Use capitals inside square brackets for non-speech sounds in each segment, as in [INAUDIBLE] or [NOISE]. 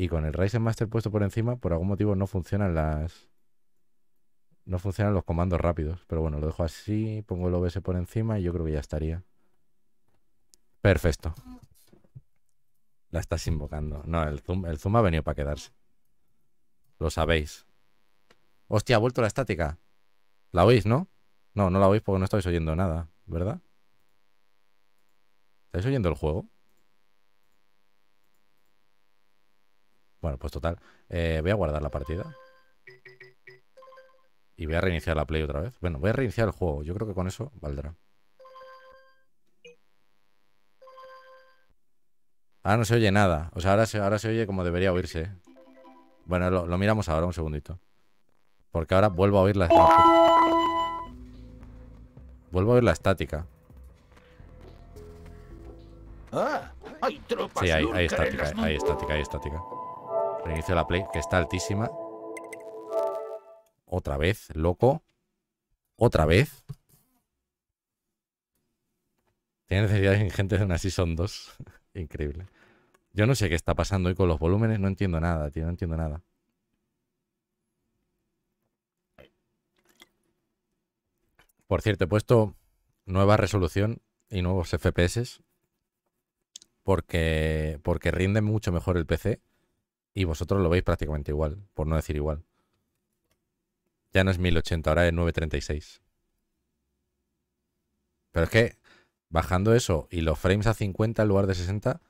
Y con el Ryzen Master puesto por encima, por algún motivo no funcionan las. No funcionan los comandos rápidos. Pero bueno, lo dejo así, pongo el OBS por encima y yo creo que ya estaría. Perfecto. La estás invocando. No, el zoom, el zoom ha venido para quedarse. Lo sabéis. Hostia, ha vuelto la estática. ¿La oís, no? No, no la oís porque no estáis oyendo nada, ¿verdad? ¿Estáis oyendo el juego? Bueno, pues total. Eh, voy a guardar la partida. Y voy a reiniciar la play otra vez. Bueno, voy a reiniciar el juego. Yo creo que con eso valdrá. Ahora no se oye nada. O sea, ahora se, ahora se oye como debería oírse. Bueno, lo, lo miramos ahora, un segundito. Porque ahora vuelvo a oír la... Vuelvo a oír la estática. Ah, hay tropas Sí, hay, hay estática, hay estática, hay estática. Reinicio la play, que está altísima. Otra vez, loco. Otra vez. Tiene necesidades ingentes de una Season 2. Increíble. Yo no sé qué está pasando hoy con los volúmenes, no entiendo nada, tío, no entiendo nada. Por cierto, he puesto nueva resolución y nuevos FPS porque, porque rinde mucho mejor el PC y vosotros lo veis prácticamente igual, por no decir igual. Ya no es 1080, ahora es 936. Pero es que bajando eso y los frames a 50 en lugar de 60,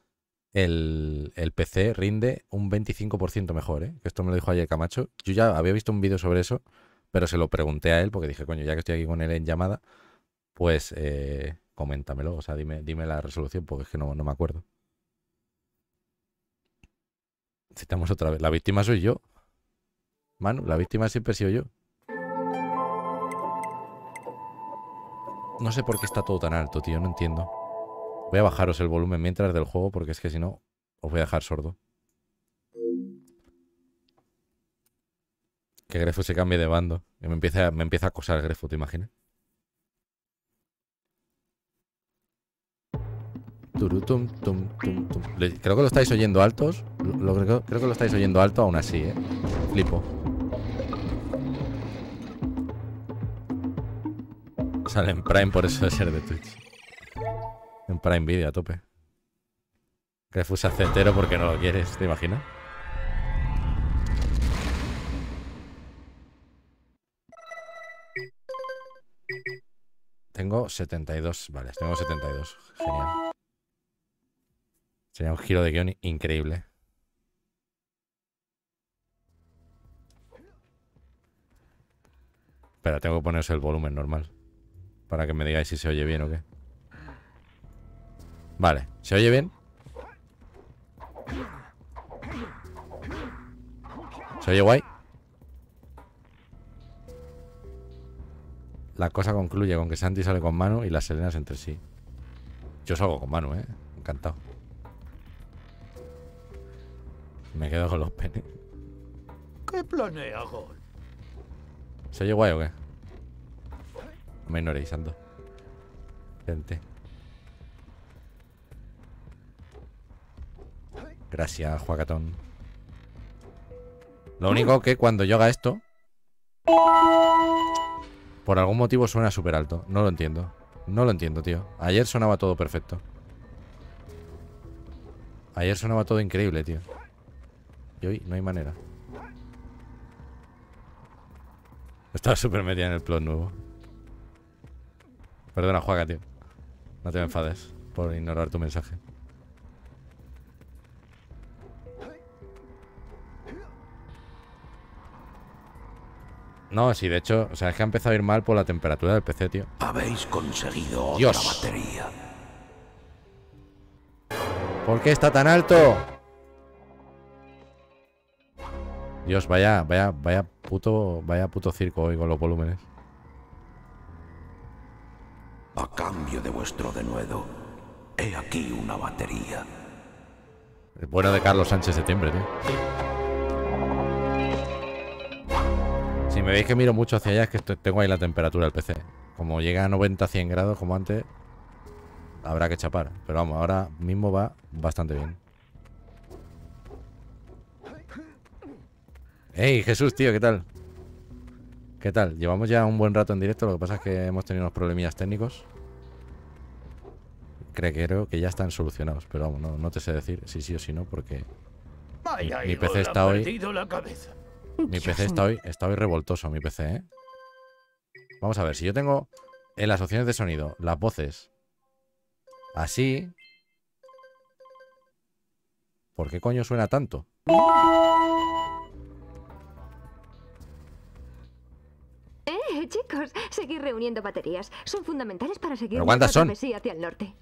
el, el PC rinde un 25% mejor, ¿eh? Esto me lo dijo ayer Camacho. Yo ya había visto un vídeo sobre eso, pero se lo pregunté a él porque dije, coño, ya que estoy aquí con él en llamada, pues eh, coméntamelo, o sea, dime, dime la resolución porque es que no, no me acuerdo. Citamos otra vez. La víctima soy yo. Manu, la víctima siempre he sido yo. No sé por qué está todo tan alto, tío, no entiendo. Voy a bajaros el volumen mientras del juego porque es que si no, os voy a dejar sordo. Que Grefo se cambie de bando. Y me empieza, me empieza a acosar Grefo, ¿te imaginas? Creo que lo estáis oyendo altos. Creo, que lo estáis oyendo alto aún así, ¿eh? Flipo. Sale en Prime por eso de ser de Twitch. En Prime Video a tope. Hace entero porque no lo quieres, ¿te imaginas? Tengo 72, vale, tengo 72. Genial. Sería un giro de guion increíble. Espera, tengo que ponerse el volumen normal. Para que me digáis si se oye bien o qué. Vale, ¿se oye bien? ¿Se oye guay? La cosa concluye con que Santi sale con Manu y las Selenas entre sí. Yo salgo con Manu, ¿eh? Encantado. Me quedo con los penes. ¿Qué planea Gol? ¿Se oye guay o qué? No me ignoréis, ando. Gente. Gracias, Juacatón. Lo único que cuando yo haga esto, por algún motivo suena súper alto. No lo entiendo. No lo entiendo, tío. Ayer sonaba todo perfecto. Ayer sonaba todo increíble, tío. Y hoy no hay manera. Estaba súper metida en el plot nuevo. Perdona, Juaga, tío. No te me enfades por ignorar tu mensaje. No, sí, de hecho, o sea, es que ha empezado a ir mal por la temperatura del PC, tío. Habéis conseguido otra Dios. batería. ¿Por qué está tan alto? Dios, vaya, vaya, vaya puto, vaya puto circo hoy con los volúmenes. A cambio de vuestro denuedo, he aquí una batería. El bueno de Carlos Sánchez Septiembre, tío. Si me veis que miro mucho hacia allá es que estoy- tengo ahí la temperatura del PC. Como llega a 90-100 grados como antes, habrá que chapar. Pero vamos, ahora mismo va bastante bien. Hey, Jesús, tío, ¿qué tal? ¿Qué tal? Llevamos ya un buen rato en directo, lo que pasa es que hemos tenido unos problemillas técnicos. Creo que ya están solucionados, pero vamos, no, no te sé decir si sí o si no, porque Vaya, mi hijo, PC está hoy- perdido la cabeza. mi PC está hoy, está hoy revoltoso, mi PC, ¿eh? Vamos a ver, si yo tengo en las opciones de sonido las voces así, ¿por qué coño suena tanto? Eh, chicos, seguir reuniendo baterías. Son fundamentales para seguir ¿Pero son? hacia el norte.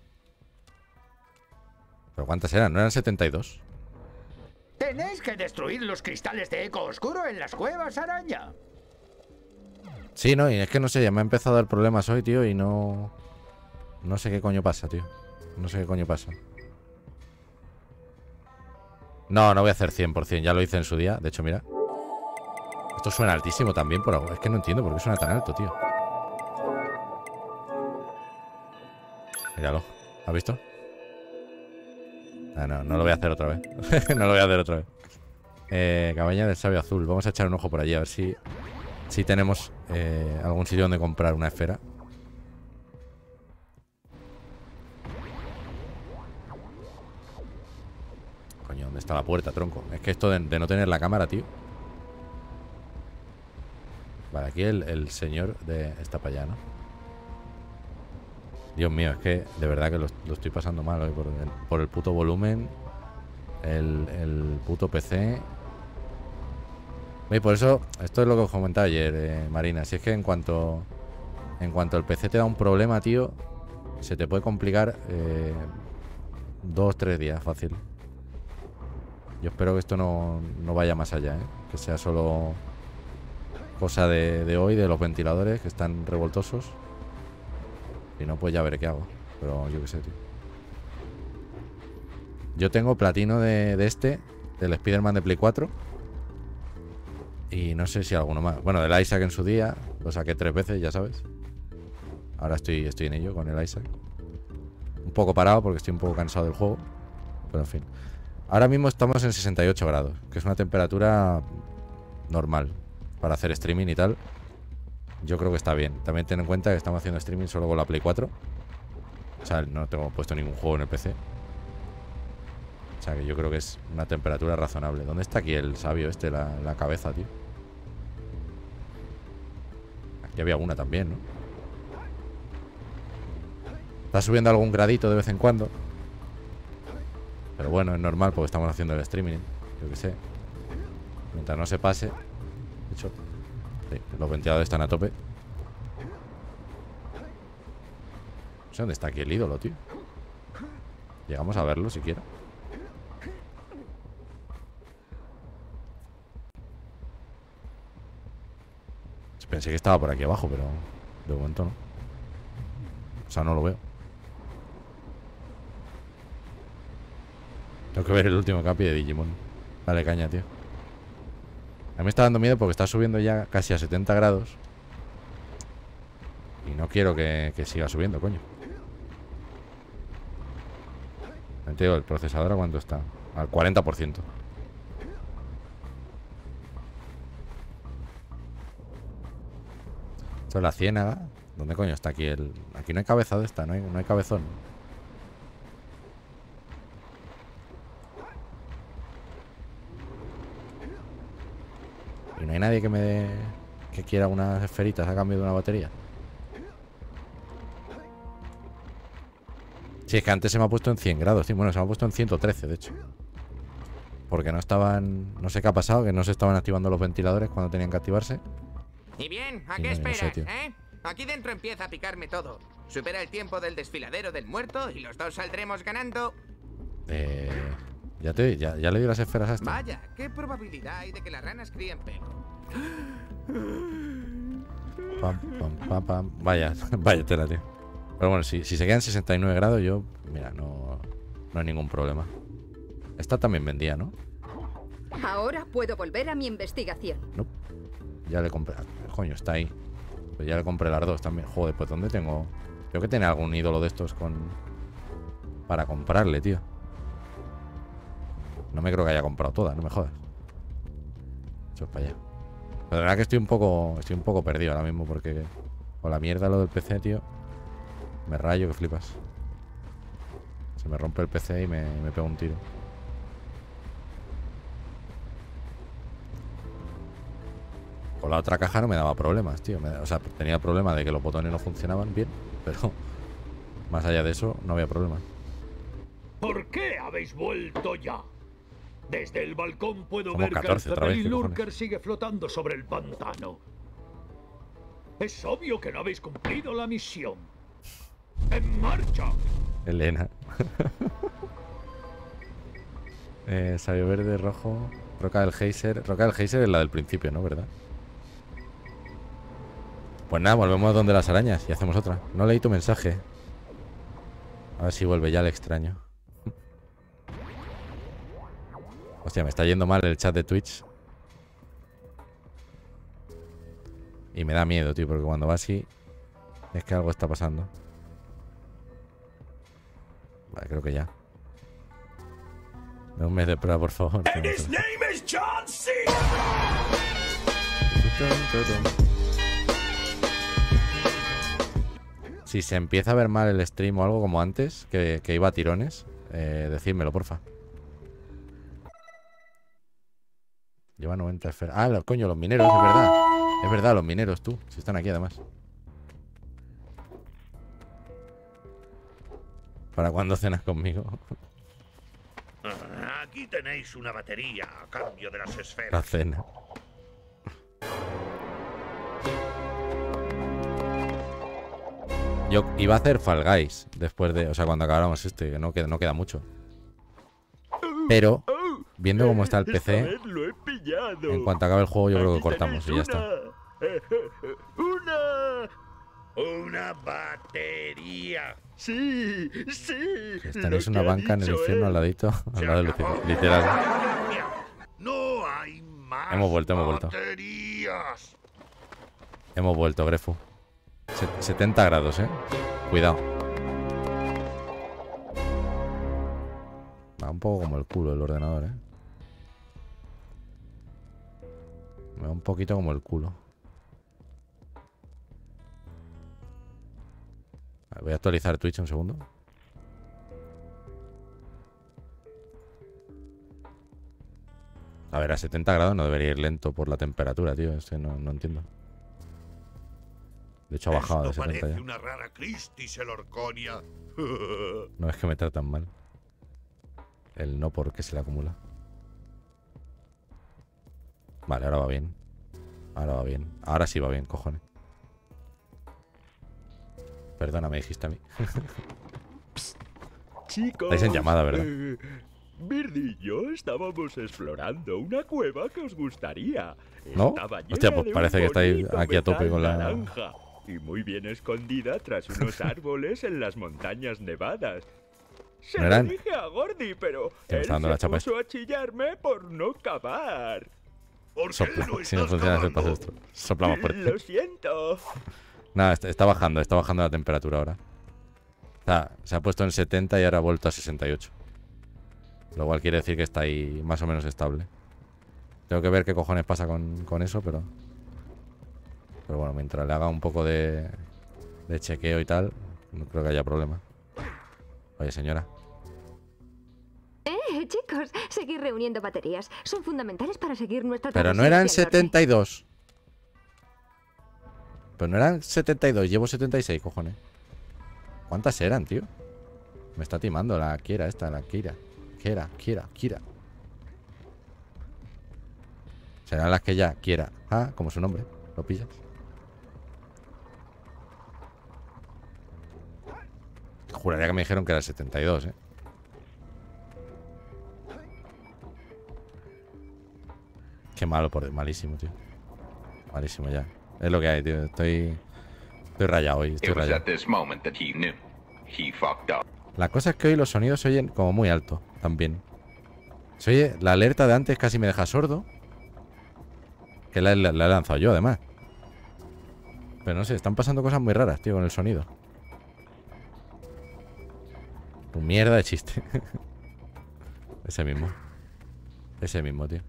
¿Pero cuántas eran? ¿No eran 72? Tenéis que destruir los cristales de eco oscuro en las cuevas araña. Sí, no, y es que no sé, ya me ha empezado a dar problemas hoy, tío, y no... No sé qué coño pasa, tío. No sé qué coño pasa. No, no voy a hacer 100%, ya lo hice en su día. De hecho, mira. Esto suena altísimo también por algo. Es que no entiendo por qué suena tan alto, tío. Míralo. ¿Has visto? Ah, no, no lo voy a hacer otra vez. [LAUGHS] no lo voy a hacer otra vez. Eh, cabaña del sabio azul. Vamos a echar un ojo por allí a ver si si tenemos eh, algún sitio donde comprar una esfera. Coño, ¿dónde está la puerta, tronco? Es que esto de no tener la cámara, tío. Aquí el, señor de... está para allá, ¿no? Dios mío, es que de verdad que lo, estoy pasando mal hoy por el, puto volumen, el, el puto PC y por eso, esto es lo que os comentaba ayer, eh, Marina. Si es que en cuanto en cuanto el PC te da un problema, tío, se te puede complicar eh, dos, tres días, fácil. Yo espero que esto no, no vaya más allá, ¿eh? que sea solo cosa de, hoy, de los ventiladores que están revoltosos. Si no, pues ya veré qué hago. Pero yo qué sé, tío. Yo tengo platino de, de este, del Spider-Man de Play 4. Y no sé si alguno más. Bueno, del Isaac en su día. Lo saqué tres veces, ya sabes. Ahora estoy, estoy en ello con el Isaac. Un poco parado porque estoy un poco cansado del juego. Pero en fin. Ahora mismo estamos en 68 grados. Que es una temperatura normal. Para hacer streaming y tal. Yo creo que está bien. También ten en cuenta que estamos haciendo streaming solo con la Play 4. O sea, no tengo puesto ningún juego en el PC. O sea que yo creo que es una temperatura razonable. ¿Dónde está aquí el sabio este, la, la cabeza, tío? Aquí había una también, ¿no? Está subiendo algún gradito de vez en cuando. Pero bueno, es normal porque estamos haciendo el streaming. Yo qué sé. Mientras no se pase. Los ventiladores están a tope. No sé dónde está aquí el ídolo, tío. Llegamos a verlo siquiera. Pensé que estaba por aquí abajo, pero de momento no. O sea, no lo veo. Tengo que ver el último capi de Digimon. Dale caña, tío. A mí me está dando miedo porque está subiendo ya casi a 70 grados. Y no quiero que, que siga subiendo, coño. Te digo, el procesador a cuánto está. Al 40%. Esto es la ciénaga. ¿Dónde coño está aquí el...? Aquí no hay cabeza de esta, no hay cabezón. Hay nadie que me dé... Que quiera unas esferitas a cambio de una batería. Sí, es que antes se me ha puesto en 100 grados. Sí, bueno, se me ha puesto en 113, de hecho. Porque no estaban... No sé qué ha pasado, que no se estaban activando los ventiladores cuando tenían que activarse. ¿Y bien? ¿A qué no sé, esperas, tío. eh? Aquí dentro empieza a picarme todo. Supera el tiempo del desfiladero del muerto y los dos saldremos ganando. Eh... Ya te ya, ya le di las esferas a este. Vaya, ¿qué probabilidad hay de que las ranas críen pelo? Pam, pam, pam, pam. Vaya, [LAUGHS] vaya tela, tío. Pero bueno, si, si se quedan 69 grados, yo, mira, no, no hay ningún problema. Esta también vendía, ¿no? Ahora puedo volver a mi investigación. No. Ya le compré. Coño, está ahí. Pues ya le compré las dos también. Joder, pues ¿dónde tengo? Tengo que tener algún ídolo de estos con. Para comprarle, tío. No me creo que haya comprado todas, no me jodas. Eso para allá. Pero la verdad que estoy un poco. Estoy un poco perdido ahora mismo porque. Con la mierda lo del PC, tío. Me rayo que flipas. Se me rompe el PC y me, me pega un tiro. Con la otra caja no me daba problemas, tío. O sea, tenía problema de que los botones no funcionaban bien, [LAUGHS] pero más allá de eso no había problema. ¿Por qué habéis vuelto ya? Desde el balcón puedo Somos ver 14 que el. Lurker sigue flotando sobre el pantano. Es obvio que no habéis cumplido la misión. ¡En marcha! Elena. [LAUGHS] eh, sabio verde, rojo. Roca del Geyser. Roca del Geyser es la del principio, ¿no? ¿Verdad? Pues nada, volvemos donde las arañas y hacemos otra. No leí tu mensaje. A ver si vuelve ya el extraño. Hostia, me está yendo mal el chat de Twitch. Y me da miedo, tío, porque cuando va así es que algo está pasando. Vale, creo que ya. Un mes de prueba, por favor. no. Si se empieza a ver mal el stream o algo como antes, que, que iba a tirones, eh, decídmelo, porfa. Lleva 90 esferas. Ah, lo- coño, los mineros, es verdad. Es verdad, los mineros, tú. Si están aquí, además. ¿Para cuándo cenas conmigo? Aquí tenéis una batería a cambio de las La esferas. cena. Yo iba a hacer Fall Guys después de. O sea, cuando acabáramos este, que no queda, no queda mucho. Pero, viendo cómo está el PC, en cuanto acabe el juego, yo creo que cortamos y ya está. Una. [LAUGHS] Una batería. Sí, sí. Tenéis una banca en el infierno al ladito, [LAUGHS] al lado del literal. No hay más. Hemos vuelto, hemos vuelto. Baterías. Hemos vuelto, Grefu. Se- 70 grados, eh. Cuidado. Va un poco como el culo el ordenador, eh. Me va un poquito como el culo. Voy a actualizar Twitch un segundo. A ver, a 70 grados no debería ir lento por la temperatura, tío. Este no, no entiendo. De hecho, ha bajado de Esto 70 parece ya. una rara Christis Elorconia. No es que me tratan mal. El no porque se le acumula. Vale, ahora va bien. Ahora va bien. Ahora sí va bien, cojones. Perdona, me dijiste a mí. [LAUGHS] Chicos. Estáis en llamada, ¿verdad? eh, Birdy y yo estábamos explorando una cueva que os gustaría. ¿No? Estaba Hostia, pues parece que estáis aquí a tope con la- naranja y muy bien escondida tras unos [LAUGHS] árboles en las montañas nevadas. Se ¿No lo eran? dije a Gordy, pero él se la chapa puso a chillarme por no cavar. ¿Por qué Sopla. no Si no funciona paso cavando? esto. Sopla más fuerte. Lo siento. [LAUGHS] Nada, está, está bajando, está bajando la temperatura ahora. O sea, se ha puesto en 70 y ahora ha vuelto a 68. Lo cual quiere decir que está ahí más o menos estable. Tengo que ver qué cojones pasa con, con eso, pero... Pero bueno, mientras le haga un poco de, de chequeo y tal, no creo que haya problema. Oye, señora. Chicos, seguir reuniendo baterías. Son fundamentales para seguir nuestra Pero no eran hacia el norte. 72. Pero no eran 72, llevo 76, cojones. ¿Cuántas eran, tío? Me está timando la Kiera esta, la Kira. Kira, Kira, Kira. Serán las que ya quiera. Ah, como su nombre. ¿Lo pillas? Juraría que me dijeron que era el 72, eh. Qué malo, por malísimo, tío. Malísimo ya. Es lo que hay, tío. Estoy. Estoy rayado hoy, estoy rayado. La cosa es que hoy los sonidos se oyen como muy alto también. Se oye, la alerta de antes casi me deja sordo. Que la, la- la he lanzado yo, además. Pero no sé, están pasando cosas muy raras, tío, con el sonido. Tu mierda de chiste. [LAUGHS] Ese mismo. Ese mismo, tío.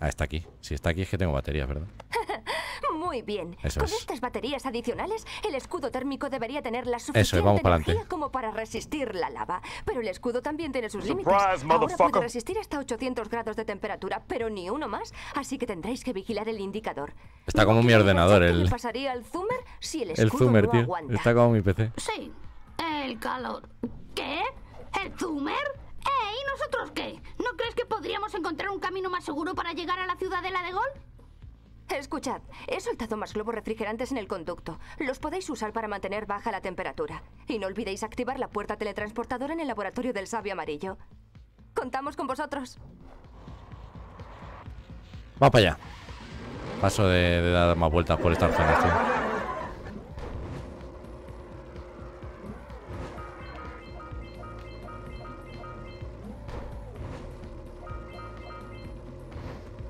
Ah, está aquí. Si está aquí es que tengo baterías, ¿verdad? [LAUGHS] Muy bien. Eso Con es. estas baterías adicionales, el escudo térmico debería tener la es, suficiente vamos energía pa'lante. como para resistir la lava. Pero el escudo también tiene sus límites. Ahora motherfucker. puede resistir hasta 800 grados de temperatura, pero ni uno más. Así que tendréis que vigilar el indicador. Está como mi ¿Queréis ordenador, el, pasaría al zoomer si el el escudo zoomer, no tío. aguanta? Está como mi PC. Sí, el calor. ¿Qué? ¿El zoomer? ¿Y nosotros qué? ¿No crees que podríamos encontrar un camino más seguro para llegar a la ciudadela de Gol? Escuchad, he soltado más globos refrigerantes en el conducto. Los podéis usar para mantener baja la temperatura. Y no olvidéis activar la puerta teletransportadora en el laboratorio del sabio amarillo. Contamos con vosotros. Va para allá. Paso de, de dar más vueltas por estas zonas,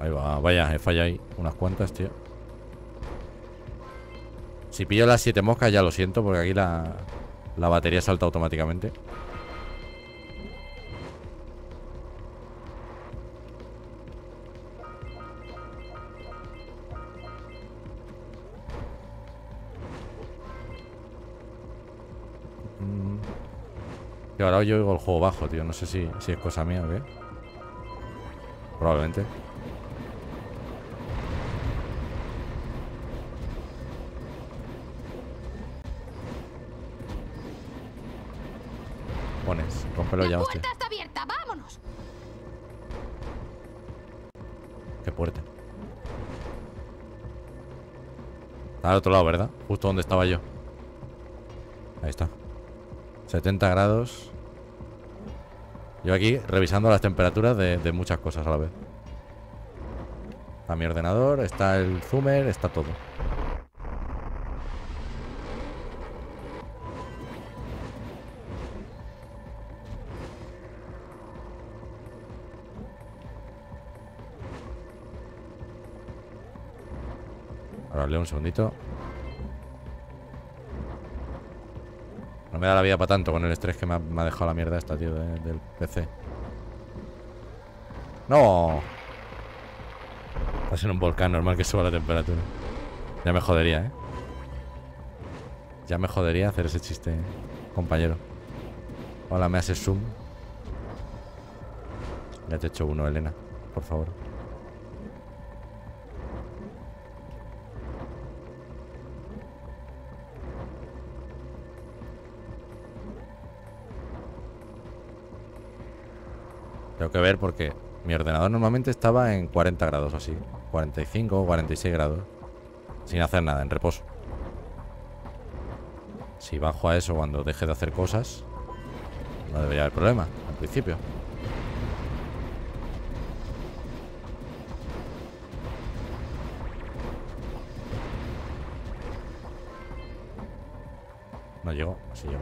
Ahí va, vaya, he fallado ahí unas cuantas, tío. Si pillo las siete moscas ya lo siento, porque aquí la, la batería salta automáticamente. Y ahora yo oigo el juego bajo, tío. No sé si, si es cosa mía o qué. Probablemente. Ya, la hostia. puerta está abierta, vámonos. Qué puerta. Está al otro lado, ¿verdad? Justo donde estaba yo. Ahí está. 70 grados. Yo aquí revisando las temperaturas de, de muchas cosas a la vez. Está mi ordenador, está el zoomer, está todo. Un segundito. No me da la vida para tanto con el estrés que me ha, dejado la mierda esta, tío, de- del PC. ¡No! Estás en un volcán, normal que suba la temperatura. Ya me jodería, ¿eh? Ya me jodería hacer ese chiste, compañero. Hola, ¿me haces zoom? Ya te he hecho uno, Elena, por favor. Que ver porque mi ordenador normalmente estaba en 40 grados así. 45 o 46 grados. Sin hacer nada, en reposo. Si bajo a eso cuando deje de hacer cosas, no debería haber problema, al principio. No llego, así llego.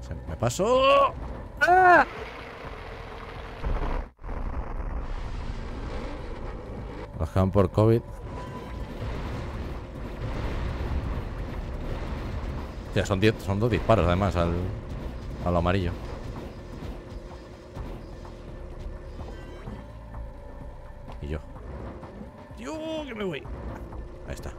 Se me pasó. ¡Ah! Que van por COVID. Hostia, son, diez- son dos disparos además al, a lo amarillo. Y yo. ¡Yo, que me voy! Ahí está.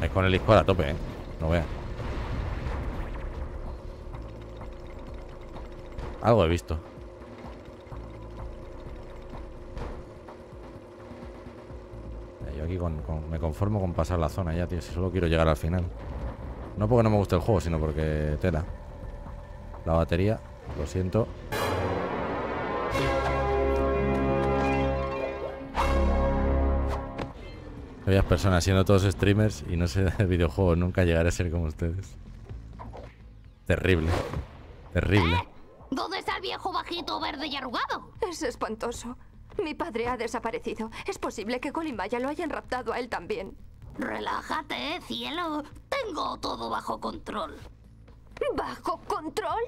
Ahí con el disco a tope, ¿eh? No veas. Algo he visto. Eh, Yo aquí con- me conformo con pasar la zona ya, tío. Si solo quiero llegar al final. No porque no me guste el juego, sino porque tela. La batería, lo siento. Bellas personas, siendo todos streamers y no sé de videojuegos, nunca llegaré a ser como ustedes. Terrible. Terrible. Verde y arrugado? Es espantoso. Mi padre ha desaparecido. Es posible que Colin Maya lo hayan raptado a él también. Relájate, cielo. Tengo todo bajo control. ¿Bajo control?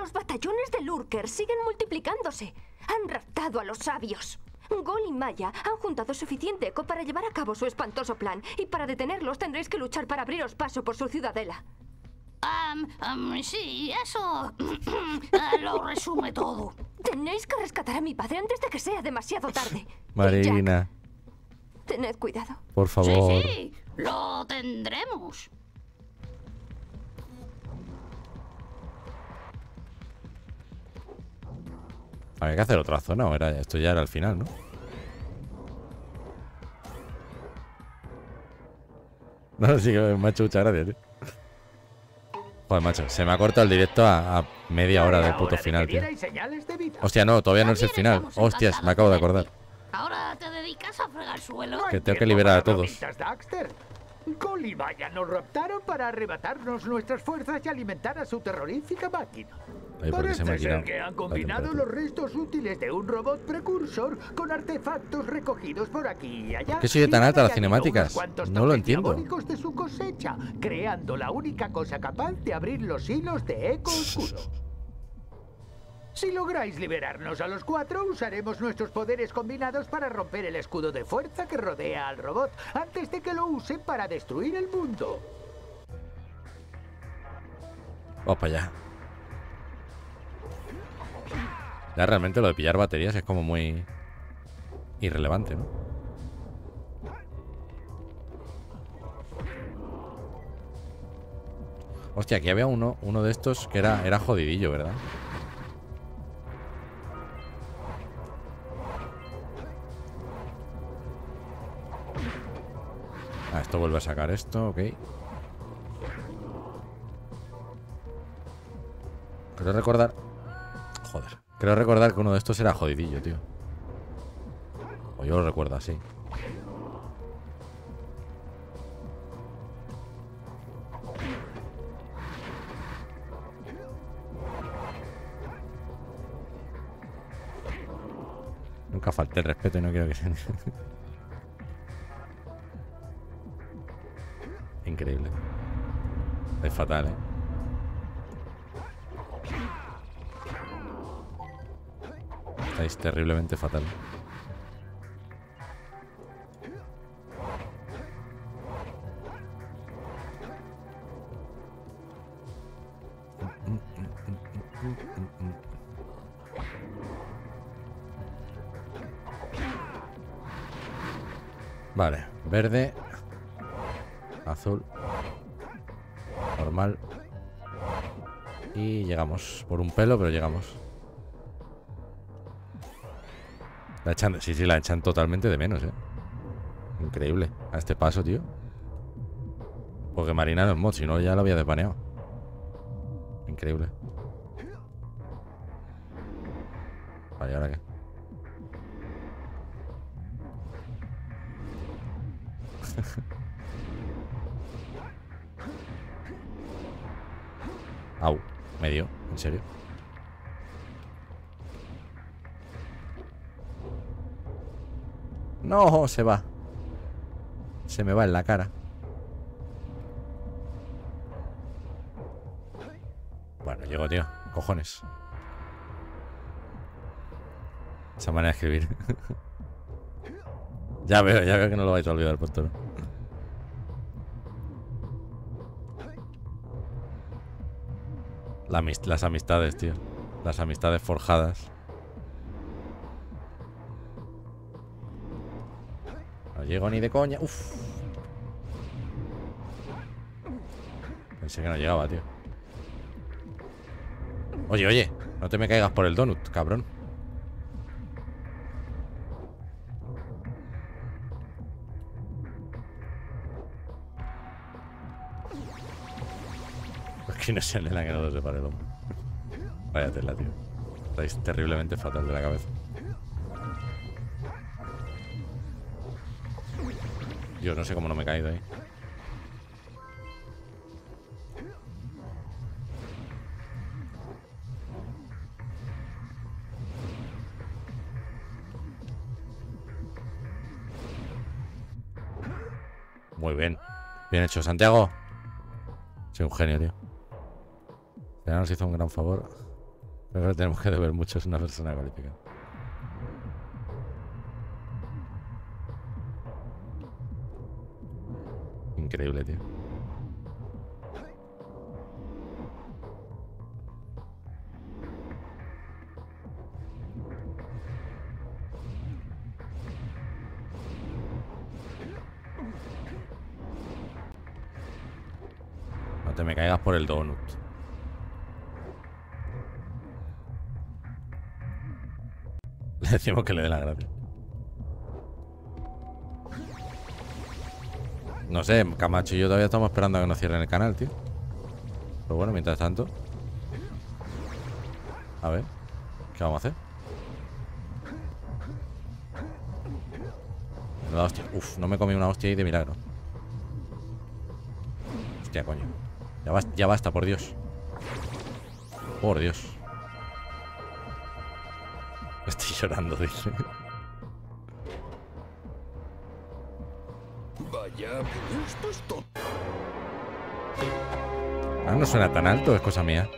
Los batallones de Lurker siguen multiplicándose. Han raptado a los sabios. Gol y Maya han juntado suficiente eco para llevar a cabo su espantoso plan. Y para detenerlos tendréis que luchar para abriros paso por su ciudadela. Am, am, sí, eso eh, [CLEARS THROAT] lo resume todo. Tenéis que rescatar a mi padre antes de que sea demasiado tarde. [LAUGHS] Marina, Jack, tened cuidado. por favor. Sí, sí, lo tendremos. Había que hacer otra zona, era esto ya era el final, ¿no? [LAUGHS] No, sí que me ha hecho muchas gracias, tío. Joder, macho, se me ha cortado el directo a, a media hora del puto final, tío. Hostia, no, todavía no es el final. Hostias, me acabo de acordar. Ahora te dedicas a fregar suelo. Que tengo que liberar a todos. Cole y Vaya nos raptaron para arrebatarnos nuestras fuerzas y alimentar a su terrorífica máquina. Ay, ¿por qué se me ha quitado que han combinado los restos útiles de un robot precursor con artefactos recogidos por aquí y allá. ¿Qué sigue y tan alta las cinemáticas? No lo entiendo. de su cosecha, creando la única cosa capaz de abrir los hilos de eco oscuro. Si lográis liberarnos a los cuatro, usaremos nuestros poderes combinados para romper el escudo de fuerza que rodea al robot antes de que lo use para destruir el mundo. Vamos para allá. Ya realmente lo de pillar baterías es como muy irrelevante, ¿no? Hostia, aquí había uno, uno de estos que era, era jodidillo, ¿verdad? Ah, esto vuelve a sacar esto, ok. Creo recordar. Joder. Creo recordar que uno de estos era jodidillo, tío. O yo lo recuerdo así. Nunca falté el respeto y no quiero que se... [LAUGHS] Increíble. Es fatal, ¿eh? Estáis terriblemente fatal. Vale, verde, azul, normal. Y llegamos. Por un pelo, pero llegamos. La echan, sí, sí, la echan totalmente de menos, eh. Increíble. A este paso, tío. Porque Marina no es mod, si no ya lo había desbaneado. Increíble. Vale, ¿y ahora qué? [LAUGHS] Au, me dio, en serio. No, se va. Se me va en la cara. Bueno, llego, tío. Cojones. Esa manera de escribir. [LAUGHS] ya veo, ya veo que no lo vais a olvidar por todo. Las amistades, tío. Las amistades forjadas. Llego ni de coña. Uf. Pensé que no llegaba, tío. Oye, oye. No te me caigas por el donut, cabrón. Aquí no sé, nena, que no lo separe el hombro. Vaya tela, tío. Estáis terriblemente fatal de la cabeza. Yo no sé cómo no me he caído ahí. Muy bien. Bien hecho, Santiago. Soy un genio, tío. Ya nos hizo un gran favor. Le tenemos que deber mucho. Es una persona cualificada. increíble. No te me caigas por el donut. [LAUGHS] Le decimos que le dé la gracia. No sé, Camacho y yo todavía estamos esperando a que nos cierren el canal, tío. Pero bueno, mientras tanto. A ver. ¿Qué vamos a hacer? Da hostia. Uf, no me comí una hostia ahí de milagro. Hostia, coño. Ya basta, ya basta, por Dios. Por Dios. [LAUGHS] Estoy llorando, dice. No suena tan alto, es cosa mía.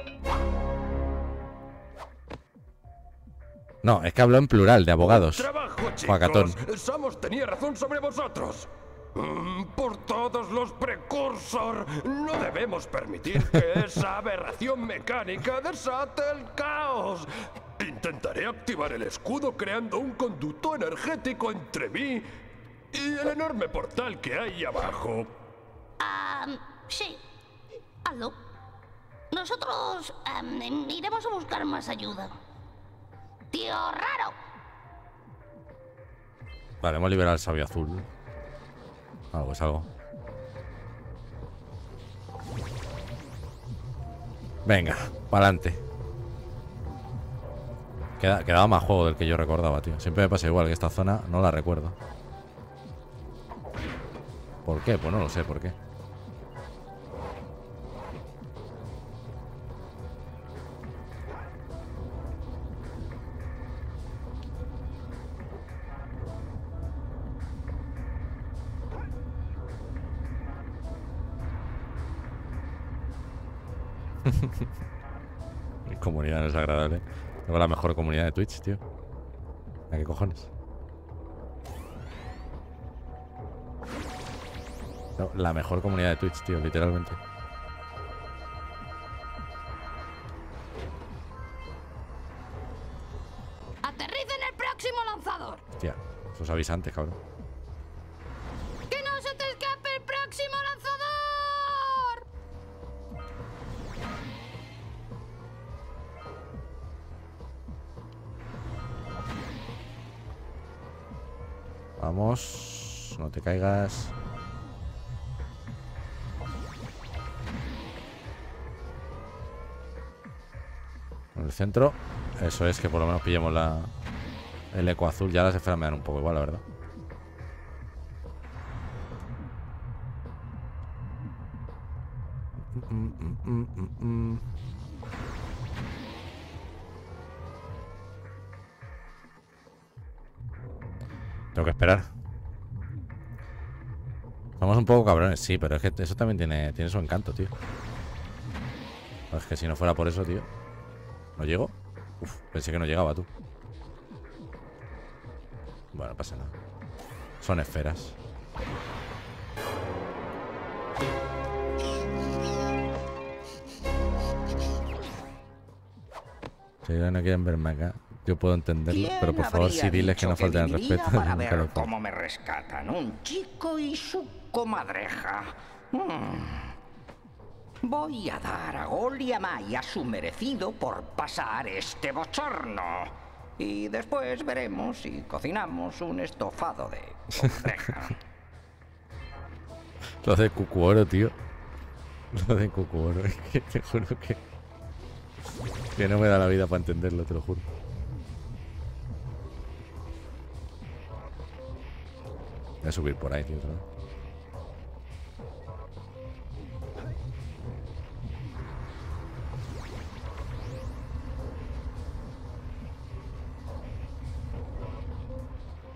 No, es que habló en plural, de abogados. Trabajo, Juacatón. Samos tenía razón sobre vosotros. Mm, Por todos los precursor, no debemos permitir que [LAUGHS] esa aberración mecánica desate el caos. Intentaré activar el escudo creando un conducto energético entre mí y el enorme portal que hay abajo. Ah, sí. Hazlo. Nosotros em, iremos a buscar más ayuda. Tío raro. Vale, hemos liberado al sabio azul. Algo es algo. Venga, para adelante. Queda, quedaba más juego del que yo recordaba, tío. Siempre me pasa igual que esta zona no la recuerdo. ¿Por qué? Pues no lo sé por qué. Agradable. Tengo la mejor comunidad de Twitch, tío. ¿A qué cojones? La mejor comunidad de Twitch, tío, literalmente. Aterriza en el próximo lanzador. Hostia, esos avisantes, cabrón. No te caigas. En el centro. Eso es, que por lo menos pillemos la, el eco azul. Ya las esferas me dan un poco igual, la verdad. Tengo que esperar. Un poco cabrones, sí, pero es que eso también tiene, tiene su encanto, tío. Es que si no fuera por eso, tío. ¿No llego? Uf, pensé que no llegaba, tú. Bueno, no pasa nada. Son esferas. Si no quieren verme acá, yo puedo entenderlo, pero por favor, sí diles que no falten el respeto. Para [LAUGHS] ver hagan. cómo me rescatan un chico y su comadreja. Mm. Voy a dar a Gol y a Maya su merecido por pasar este bochorno. Y después veremos si cocinamos un estofado de comadreja. [LAUGHS] Lo de Cucuoro, tío. Lo de Cucuoro. [LAUGHS] Es que te juro que. Que no me da la vida para entenderlo, te lo juro. Voy a subir por ahí, tío.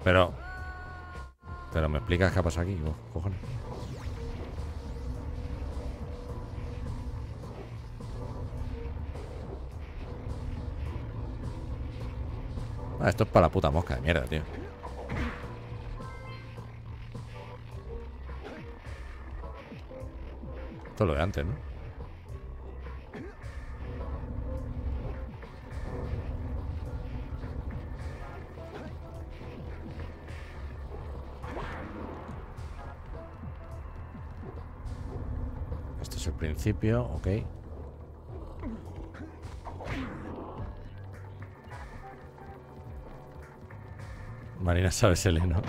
Pero. Pero me explicas qué ha pasado aquí, vos, cojones. Ah, esto es para la puta mosca de mierda, tío. Lo de antes, ¿no? Es el principio, ok. Marina sabe Seleno.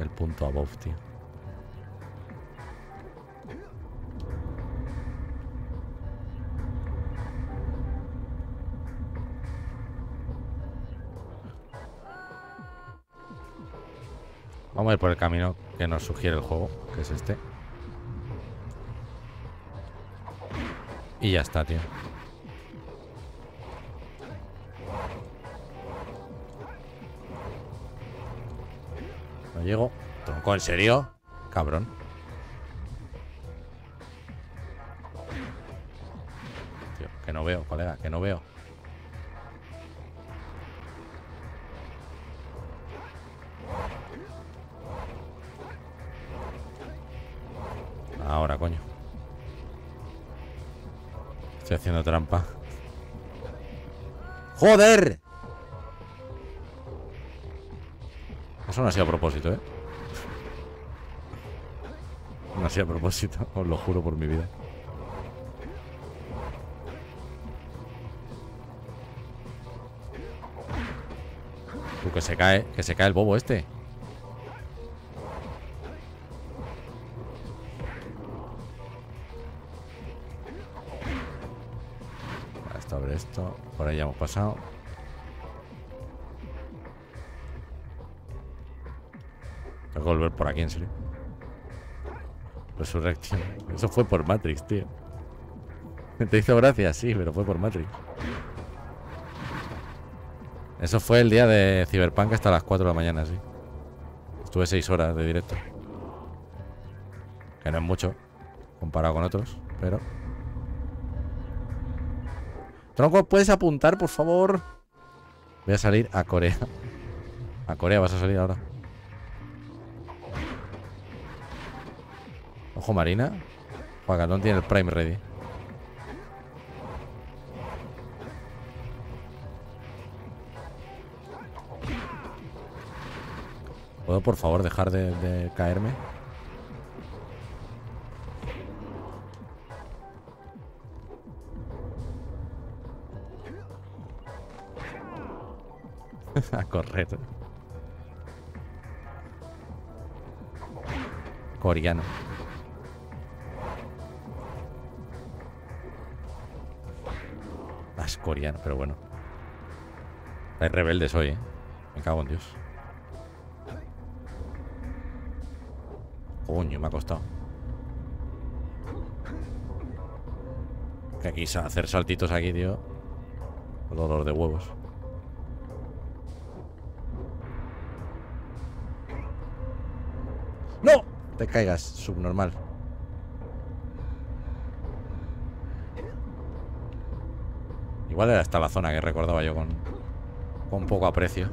El punto above, tío. Vamos a ir por el camino que nos sugiere el juego, que es este. Y ya está, tío. Llego. Tronco, ¿en serio? Cabrón. Tío, que no veo, colega, que no veo. Ahora, coño. Estoy haciendo trampa. ¡Joder! Eso no ha a propósito, ¿eh? No ha a propósito, os lo juro por mi vida. Tú, que se cae, que se cae el bobo este. Esto abre esto. Por ahí ya hemos pasado. Volver por aquí, en serio. Resurrection. Eso fue por Matrix, tío. ¿Te hizo gracia? Sí, pero fue por Matrix. Eso fue el día de Cyberpunk hasta las 4 de la mañana, sí. Estuve 6 horas de directo. Que no es mucho, comparado con otros, pero... Tronco, ¿puedes apuntar, por favor? Voy a salir a Corea. A Corea vas a salir ahora. Ojo, Marina. Juan tiene el Prime ready. ¿Puedo, por favor, dejar de, caerme? [LAUGHS] A correr. Coreano. Pero bueno. Hay rebeldes hoy, ¿eh? Me cago en Dios. Coño, me ha costado. Que aquí hacer saltitos aquí, tío. Dolor de huevos. ¡No! Te caigas, subnormal. Igual era esta la zona que recordaba yo con, con poco aprecio.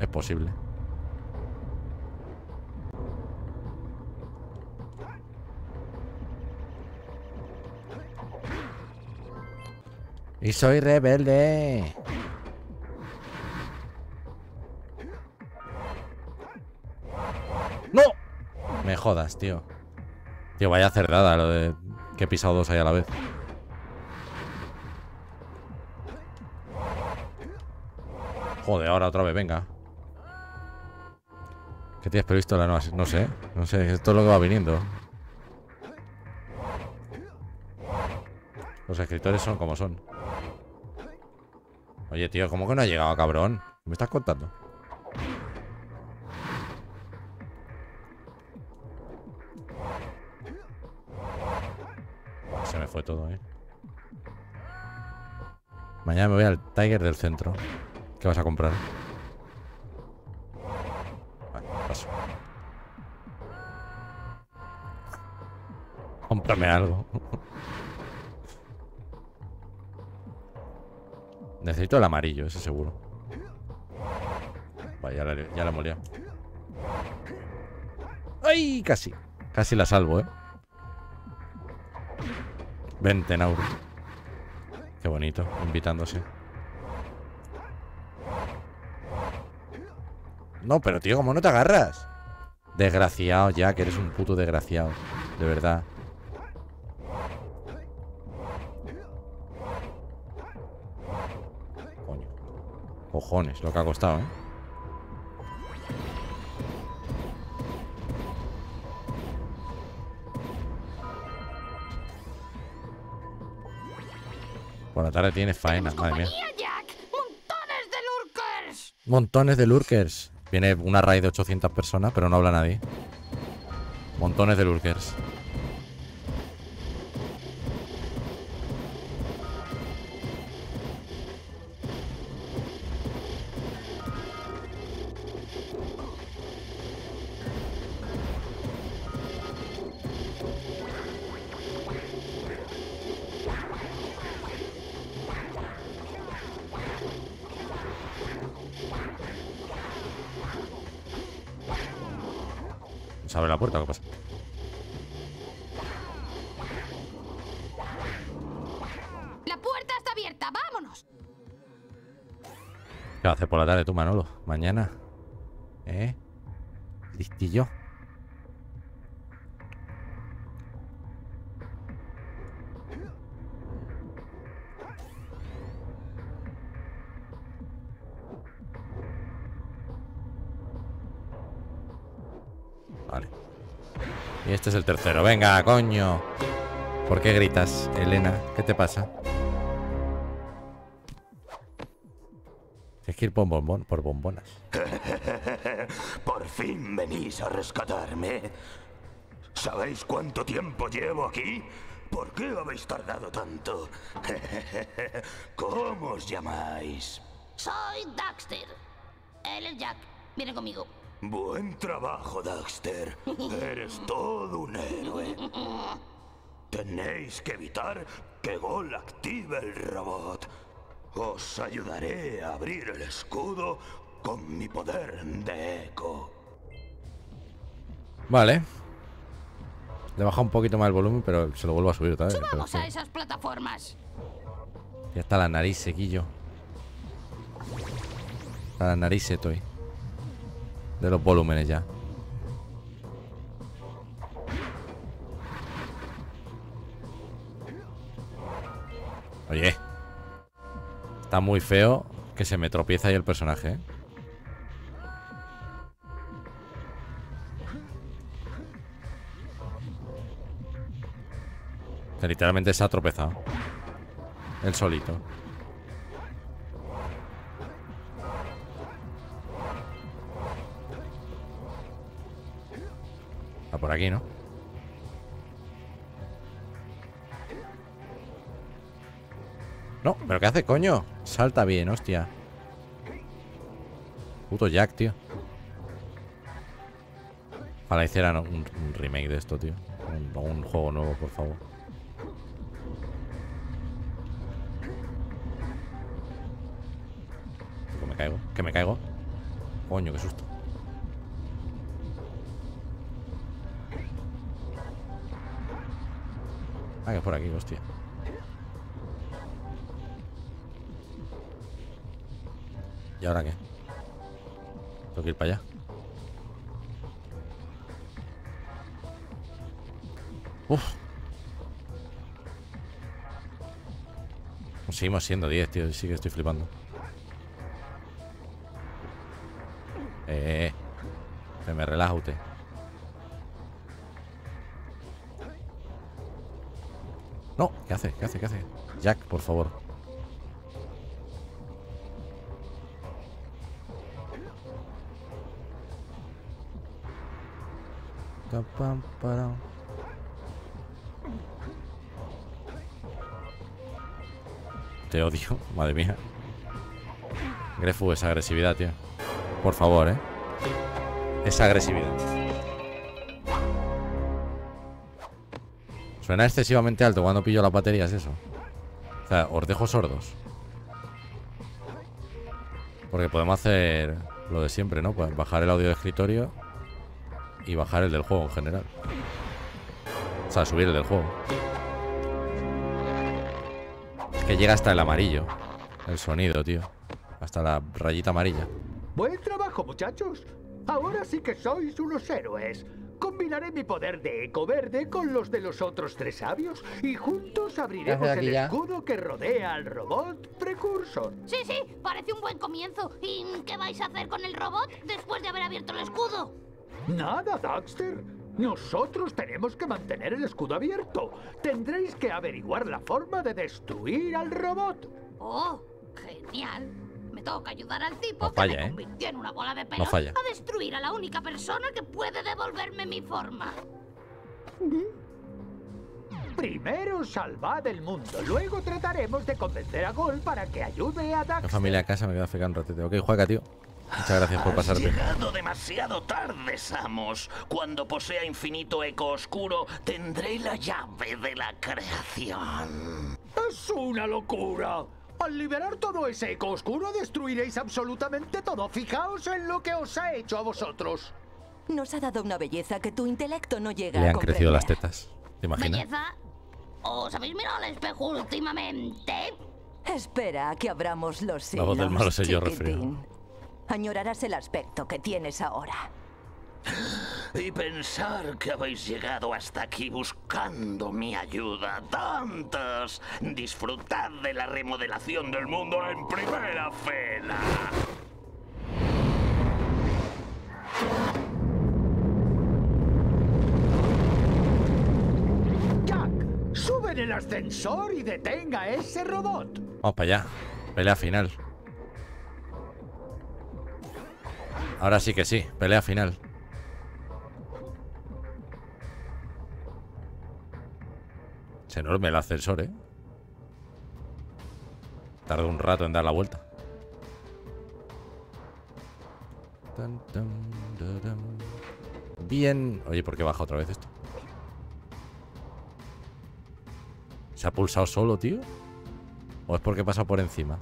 Es posible. Y soy rebelde. ¡No! Me jodas, tío. Tío, vaya cerdada lo de que he pisado dos ahí a la vez. Joder, ahora otra vez, venga. ¿Qué tienes previsto la nueva? No sé, no sé, esto es lo que va viniendo. Los escritores son como son. Oye, tío, ¿cómo que no ha llegado, cabrón? ¿Qué me estás contando? Se me fue todo, eh. Mañana me voy al Tiger del centro. ¿Qué vas a comprar? Vale, paso. Cómprame algo. Necesito el amarillo, ese seguro. Vaya, ya la, ya la. ¡Ay! Casi. Casi la salvo, ¿eh? Vente, Nauru. Qué bonito, invitándose. No, pero tío, ¿cómo no te agarras? Desgraciado, ya, que eres un puto desgraciado. De verdad. Coño. Cojones, lo que ha costado, ¿eh? Por la tarde tienes faena, madre mía. ¡Montones de lurkers! Montones de lurkers. Viene una raid de 800 personas, pero no habla nadie. Montones de lurkers. ¿Se abre la puerta? ¿Qué pasa? ¡La puerta está abierta! ¡Vámonos! ¿Qué hacer por la tarde tú, Manolo? Mañana. ¿Eh? Listillo. Vale. Y este es el tercero. Venga, coño. ¿Por qué gritas, Elena? ¿Qué te pasa? Tienes que ir por, bombón, por bombonas. [LAUGHS] Por fin venís a rescatarme. ¿Sabéis cuánto tiempo llevo aquí? ¿Por qué habéis tardado tanto? [LAUGHS] ¿Cómo os llamáis? Soy Daxter. Él es Jack. Viene conmigo. Buen trabajo, Daxter. Eres todo un héroe. Tenéis que evitar que Gol active el robot. Os ayudaré a abrir el escudo con mi poder de eco. Vale. Le baja un poquito más el volumen, pero se lo vuelvo a subir otra vez. pero a esas plataformas. Ya está la nariz sequillo. Está la nariz estoy. De los volúmenes ya. Oye. Está muy feo que se me tropieza ahí el personaje, ¿eh? Literalmente se ha tropezado. El solito. Por aquí, ¿no? No, pero ¿qué hace, coño? Salta bien, hostia. Puto Jack, tío. Ojalá hicieran un, remake de esto, tío. Un, un juego nuevo, por favor. Que me caigo, que me caigo. Coño, qué susto. Ah, que es por aquí, hostia. ¿Y ahora qué? Tengo que ir para allá. Uf. Seguimos siendo 10, tío. Sí que estoy flipando. ¿Qué hace? ¿Qué hace? ¿Qué hace? Jack, por favor. Te odio, madre mía. Grefu, esa agresividad, tío. Por favor, ¿eh? Esa agresividad. Suena excesivamente alto cuando pillo las baterías, eso. O sea, os dejo sordos. Porque podemos hacer lo de siempre, ¿no? Pues bajar el audio de escritorio y bajar el del juego en general. O sea, subir el del juego. Es que llega hasta el amarillo. El sonido, tío. Hasta la rayita amarilla. Buen trabajo, muchachos. Ahora sí que sois unos héroes. Combinaré mi poder de eco verde con los de los otros tres sabios y juntos abriremos aquí el ya? escudo que rodea al robot precursor. Sí, sí, parece un buen comienzo. ¿Y qué vais a hacer con el robot después de haber abierto el escudo? Nada, Daxter. Nosotros tenemos que mantener el escudo abierto. Tendréis que averiguar la forma de destruir al robot. Oh, genial. Me toca ayudar al tipo No que me ¿eh? convirtió en una bola de falla. a destruir a la única persona que puede devolverme mi forma. Primero salvad el mundo, luego trataremos de convencer a Gol para que ayude a La Daxter. familia a casa me queda feca un ratito. Ok, juega, tío. Muchas gracias por Has pasarte. llegado demasiado tarde, Samos. Cuando posea infinito eco oscuro, tendré la llave de la creación. ¡Es una locura! Al liberar todo ese eco oscuro destruiréis absolutamente todo. Fijaos en lo que os ha hecho a vosotros. Nos ha dado una belleza que tu intelecto no llega Le a han crecido las tetas. ¿Te imaginas? ¿Belleza? ¿Os habéis mirado al espejo últimamente? Espera a que abramos los La voz del hilos, malo soy yo. Añorarás el aspecto que tienes ahora. Y pensar que habéis llegado hasta aquí buscando mi ayuda. ¡Tantos! Disfrutad de la remodelación del mundo en primera fila. Jack, sube en el ascensor y detenga a ese robot. Vamos para allá. Pelea final. Ahora sí que sí. Pelea final. Es enorme el ascensor, ¿eh? Tarda un rato en dar la vuelta. Bien. Oye, ¿por qué baja otra vez esto? ¿Se ha pulsado solo, tío? ¿O es porque pasa por encima?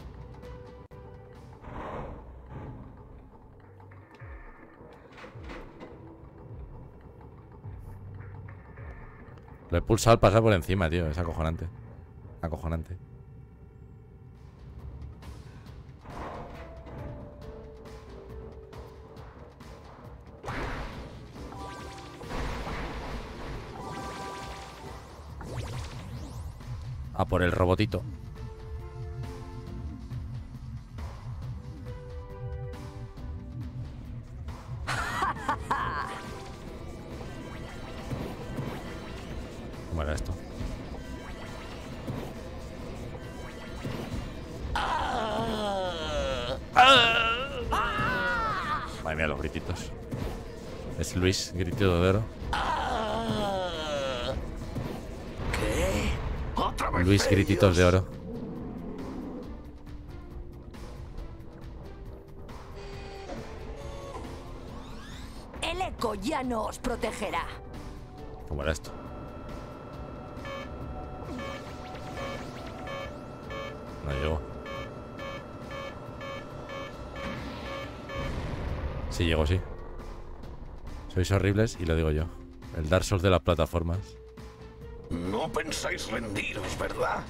Lo he pulsado al pasar por encima, tío. Es acojonante. Acojonante. A por el robotito. Luis, gritito de oro. ¿Qué? ¿Otra vez Luis, grititos de oro. El eco ya no os protegerá. ¿Cómo era esto? No llegó. Sí llegó, sí. Sois horribles y lo digo yo. El Dark Souls de las plataformas. No pensáis rendiros, ¿verdad?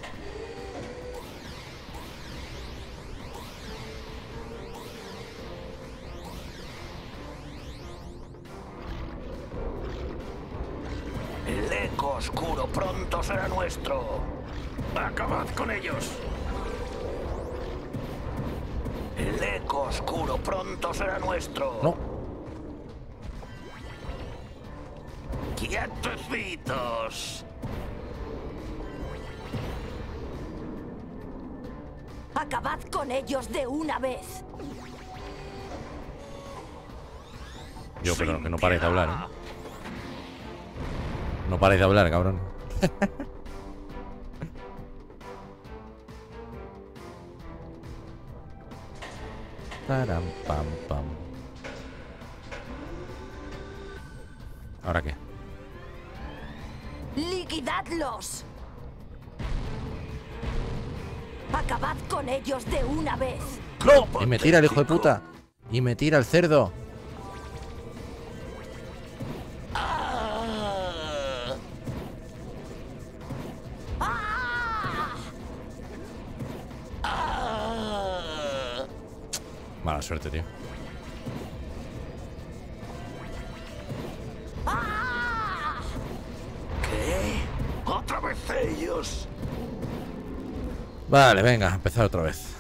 El eco oscuro pronto será nuestro. Acabad con ellos. El eco oscuro pronto será nuestro. No. Ellos de una vez. Yo, pero que no paréis de hablar, ¿eh? No paréis de hablar, cabrón. [LAUGHS] Taram, pam, pam. ¿Ahora qué? ¡Liquidadlos! Acabad con ellos de una vez. Y me tira el hijo de puta. Y me tira el cerdo. Mala suerte, tío. Vale, venga, empezar otra vez.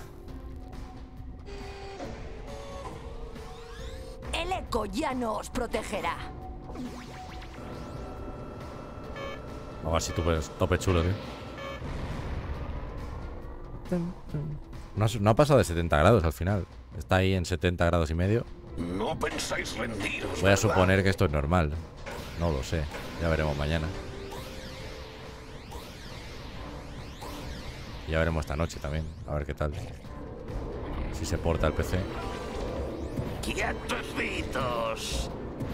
El eco ya no os protegerá. Vamos así tope, tope chulo, tío. No, ha- no ha pasado de 70 grados al final. Está ahí en 70 grados y medio. No pensáis rendiros. Voy a ¿verdad? suponer que esto es normal. No lo sé. Ya veremos mañana. Ya veremos esta noche también. A ver qué tal. Si se porta el PC. ¡Quietecitos!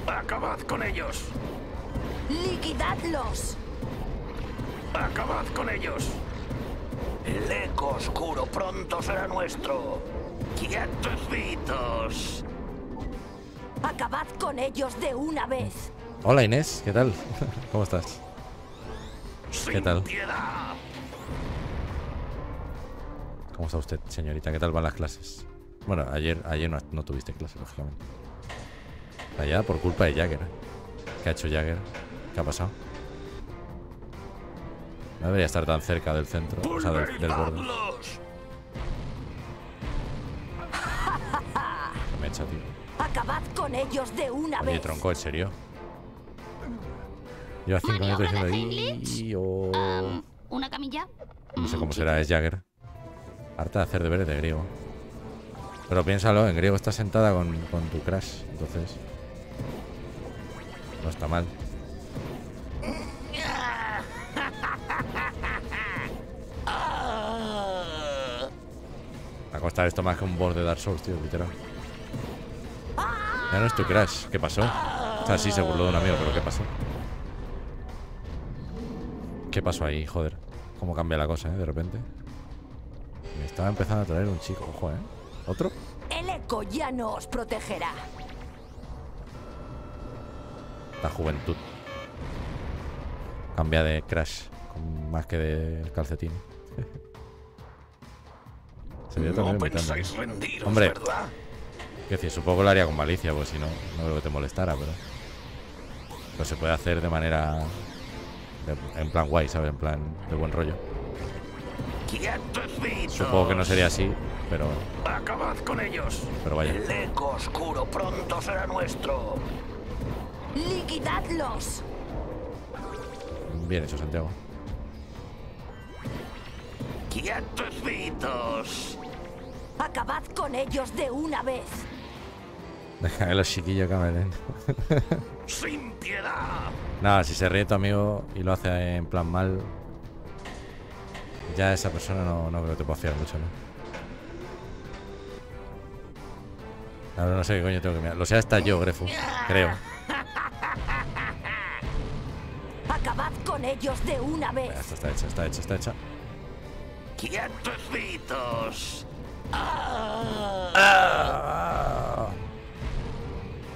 ¡Acabad con ellos! ¡Liquidadlos! ¡Acabad con ellos! El eco oscuro pronto será nuestro. ¡Quietecitos! ¡Acabad con ellos de una vez! Hola Inés, ¿qué tal? [LAUGHS] ¿Cómo estás? ¿Qué tal? piedad! ¿Cómo está usted, señorita? ¿Qué tal van las clases? Bueno, ayer, ayer no, no tuviste clase, lógicamente. Allá por culpa de Jagger. ¿Qué ha hecho Jagger? ¿Qué ha pasado? No debería estar tan cerca del centro, o sea, del, del borde. Me echa, tío. ¡Acabad con ellos de una Oye, vez! tronco, ¿en serio? Lleva cinco minutos ¿Maniobra de diciendo? "Y- o-". Am, ¿Una camilla? No sé Mm, cómo sí. será, es Jagger. Harta de hacer deberes de griego. Pero piénsalo, en griego está sentada con, con tu crush, entonces. No está mal. Va a costar esto más que un boss de Dark Souls, tío, literal. Ya no es tu crush, ¿qué pasó? O sea, sí se burló de un amigo, pero ¿qué pasó? ¿Qué pasó ahí, joder? ¿Cómo cambia la cosa, eh, de repente? Me estaba empezando a traer un chico, ojo, eh. ¿Otro? El eco ya no os protegerá. La juventud. Cambia de crash, con- más que de calcetín. [LAUGHS] Se veía No pensáis rendiros, Hombre, ¿verdad? que decir, supongo que lo haría con malicia, pues si no, no creo que te molestara, pero. Pero se puede hacer de manera. de- en plan guay, ¿sabes? En plan de buen rollo. Supongo que no sería así, pero. ¡Acabad con ellos! Pero vaya. El eco oscuro pronto será nuestro. ¡Liquidadlos! Bien hecho, Santiago. ¡Quietecitos! ¡Acabad con ellos de una vez! Deja que los chiquillos camelen. ¡Sin piedad! Nada, si se ríe tu amigo y lo hace en plan mal, ya esa persona no, no creo que te pueda fiar mucho, ¿no? Ahora no sé qué coño tengo que mirar. Lo sé hasta yo, Grefo. Creo. ¡Acabad con ellos de una vez! Esto está hecha, está hecha, está hecha. ¡Quietecitos! Ah.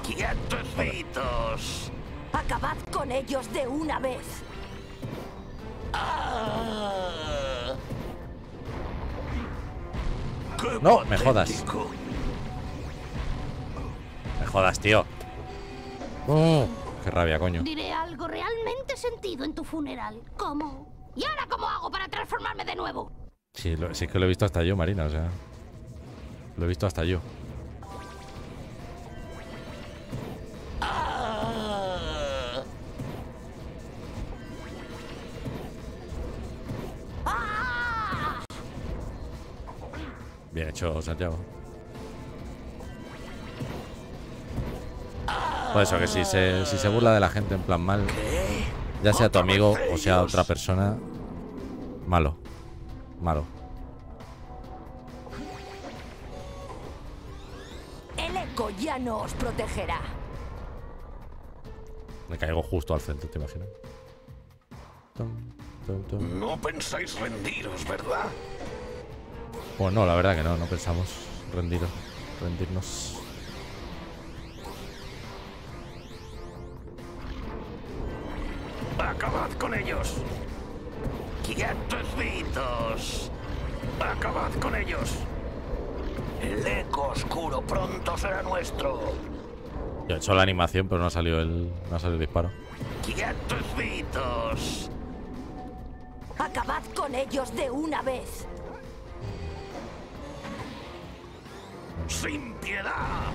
¡Quietecitos! ¡Acabad con ellos de una vez! ¡Qué No, me jodas. Me jodas, tío. Uh, qué rabia, coño. Diré algo realmente sentido en tu funeral. ¿Cómo? ¿Y ahora cómo hago para transformarme de nuevo? Sí, lo- sí es que lo he visto hasta yo, Marina, o sea. Lo he visto hasta yo. Bien hecho, Santiago. Por eso que si se, si se burla de la gente en plan mal, ya sea tu amigo o sea otra persona, malo. Malo. El eco ya no os protegerá. Le caigo justo al centro, ¿te imaginas? No pensáis rendiros, ¿verdad? Pues no, la verdad que no, no pensamos rendir, rendirnos. ¡Acabad con ellos! ¡Quietecitos! ¡Acabad con ellos! El eco oscuro pronto será nuestro. Yo he hecho la animación, pero no ha salido el, no ha salido el disparo. ¡Quietecitos! Acabad con ellos de una vez. ¡Sin piedad!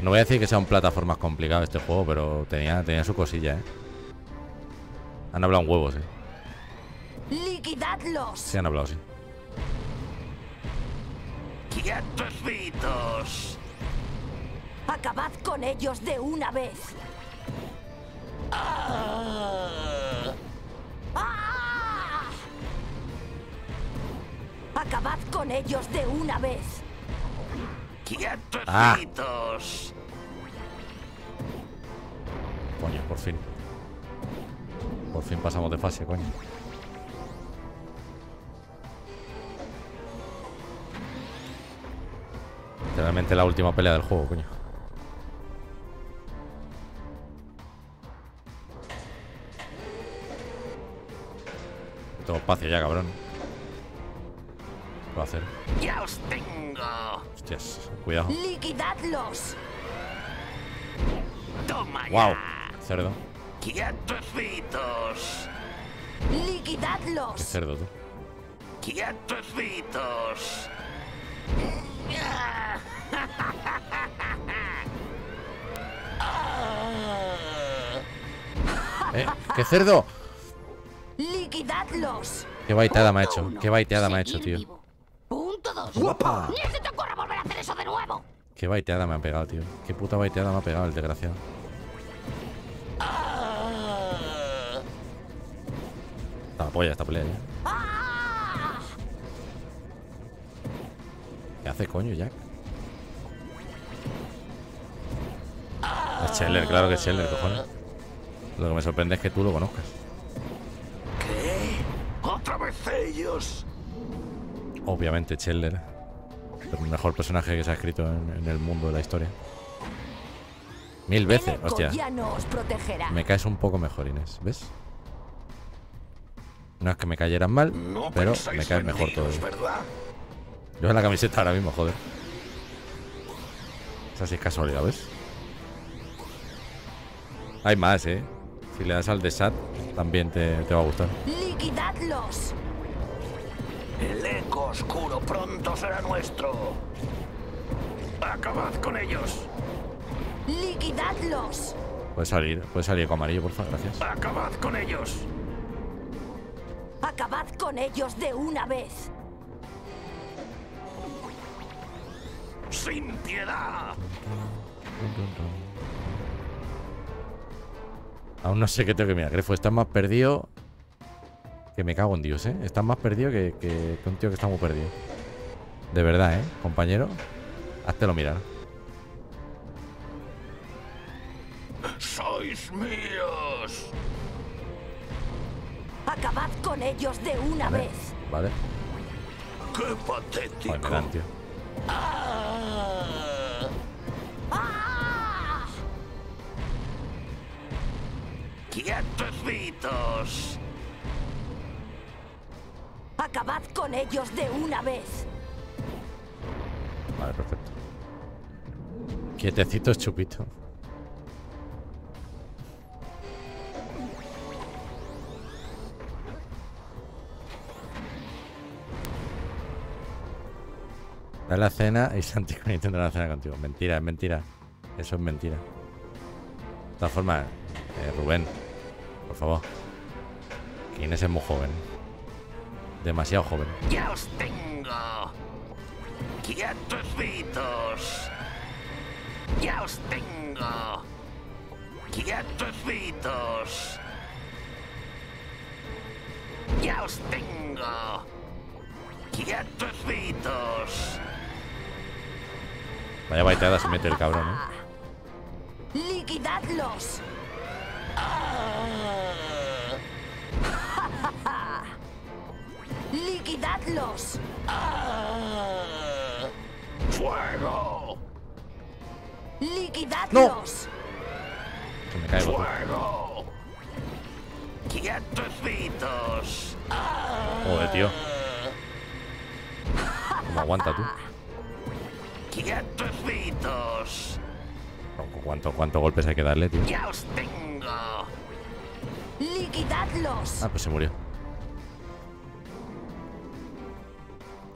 No voy a decir que sea un plataformas complicado este juego, pero tenía, tenía su cosilla, ¿eh? Han hablado en huevos, ¿eh? Liquidadlos. Sí, han hablado, sí. ¡Quietecitos! Acabad con ellos de una vez. ¡Ah! Con ellos de una vez. ¡Quietecitos! Coño, por fin. Por fin pasamos de fase, coño. Literalmente la última pelea del juego, coño. Tengo espacio ya, cabrón. ¿Qué puedo hacer? ¡Ya os tengo! Hostias, cuidado. Liquidadlos. ¡Toma Wow, ya! cerdo. ¡Quietecitos! Qué Liquidadlos. cerdo tú. ¡Quietecitos! [LAUGHS] ¡Eh! ¡Qué cerdo! Liquidadlos. Qué baiteada me ha hecho. Qué baiteada me ha hecho, tío. ¡Guapa! Ni se te ocurra volver a hacer eso de nuevo. Qué baiteada me ha pegado, tío. Qué puta baiteada me ha pegado el desgraciado. Está la polla esta pelea, ¿eh? ¿Qué hace, coño, Jack? Es Scheller, claro que es Scheller, cojones. Lo que me sorprende es que tú lo conozcas. ¿Qué? ¿Otra vez ellos? Obviamente, Scheller. El mejor personaje que se ha escrito en, en el mundo de la historia. Mil veces, hostia. ya no os protegerá. Me caes un poco mejor, Inés, ¿ves? No es que me cayeran mal, No pero me caes mejor todo. ¿verdad? Yo en la camiseta ahora mismo, joder. Esa sí es casualidad, ¿ves? Hay más, ¿eh? Si le das al de Sat, también te, te va a gustar. Liquidadlos. Oscuro pronto será nuestro. Acabad con ellos. Liquidadlos. Puede salir, puede salir con amarillo, porfa, gracias. Acabad con ellos. Acabad con ellos de una vez. Sin piedad. Aún no sé qué tengo que mirar. Grefo, estás más perdido que me cago en Dios, ¿eh? Estás más perdido que, que, que un tío que está muy perdido. De verdad, ¿eh? Compañero, háztelo mirar. Sois míos. Acabad con ellos de una Vale. vez. ¿Vale? Qué Joder, patético. me dan, tío. Ah. ¡Ah! Quietecitos. Acabad con ellos de una vez. Vale, perfecto. Quietecito es chupito. Da la cena y Santi [LAUGHS] con Nintendo la cena contigo. Mentira, es mentira. Eso es mentira. De todas formas, eh, Rubén, por favor. Inés es muy joven. Demasiado joven. Ya os tengo. Quietecitos. Ya os tengo. Quietecitos. Ya os tengo. Quietecitos. Vaya baiteada se mete el cabrón, ¿eh? Liquidadlos. ¡Fuego! Liquidadlos. Que me botón. ¡Fuego! ¡Quietecitos! Joder, tío. ¿Cómo aguanta tú? ¡Quietecitos! ¿Cuánto, ¿Cuántos golpes hay que darle, tío? ¡Ya os tengo! ¡Liquidadlos! Ah, pues se murió.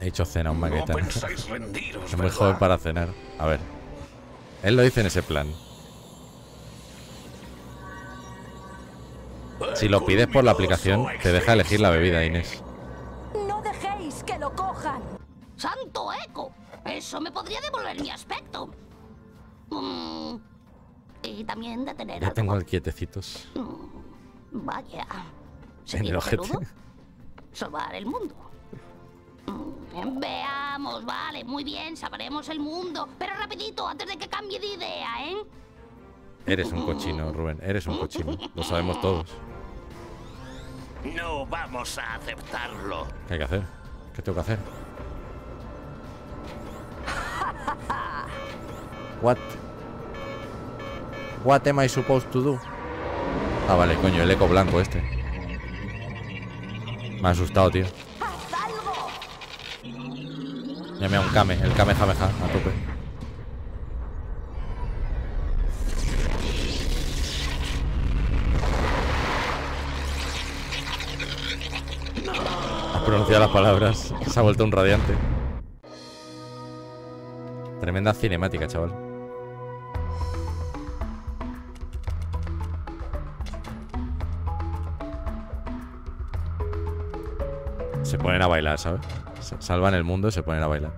He hecho cena a un No maqueta. [LAUGHS] pensáis rendiros, Es muy ¿verdad? joven para cenar. A ver. Él lo dice en ese plan. Si lo pides por la aplicación, te deja elegir la bebida, Inés. ¡No dejéis que lo cojan! ¡Santo eco! Eso me podría devolver mi aspecto. Mm, y también detener Ya al tengo el quietecitos. Vaya. En ¿Seguir el ojete. Salvar el mundo. Veamos, vale, muy bien, salvaremos el mundo. Pero rapidito, antes de que cambie de idea, ¿eh? Eres un cochino, Rubén. Eres un cochino. Lo sabemos todos. No vamos a aceptarlo. ¿Qué hay que hacer? ¿Qué tengo que hacer? What? What am I supposed to do? Ah, vale, coño, el eco blanco este. Me ha asustado, tío. Me da un Kame, el Kamehameha, a tope. Ha pronunciado las palabras. Se ha vuelto un radiante. Tremenda cinemática, chaval. Se ponen a bailar, ¿sabes? Se- Salvan el mundo y se ponen a bailar.